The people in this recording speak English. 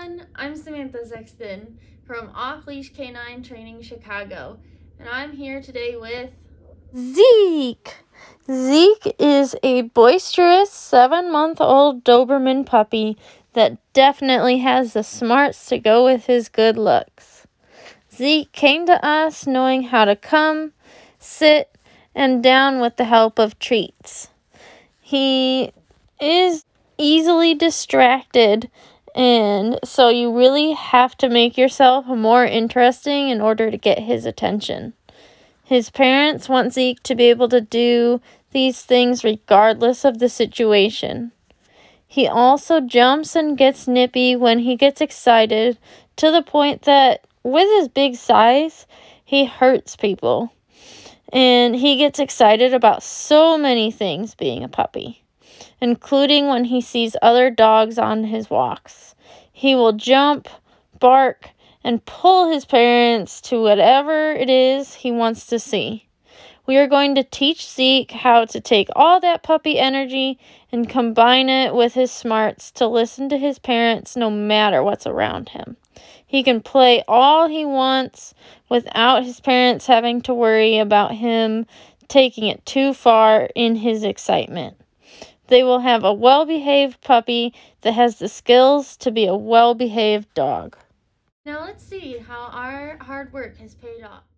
everyone, I'm Samantha Sexton from Off Leash Canine Training Chicago, and I'm here today with Zeke. Zeke is a boisterous seven month old Doberman puppy that definitely has the smarts to go with his good looks. Zeke came to us knowing how to come, sit, and down with the help of treats. He is easily distracted and so you really have to make yourself more interesting in order to get his attention. His parents want Zeke to be able to do these things regardless of the situation. He also jumps and gets nippy when he gets excited to the point that, with his big size, he hurts people. And he gets excited about so many things being a puppy including when he sees other dogs on his walks. He will jump, bark, and pull his parents to whatever it is he wants to see. We are going to teach Zeke how to take all that puppy energy and combine it with his smarts to listen to his parents no matter what's around him. He can play all he wants without his parents having to worry about him taking it too far in his excitement. They will have a well behaved puppy that has the skills to be a well behaved dog. Now let's see how our hard work has paid off.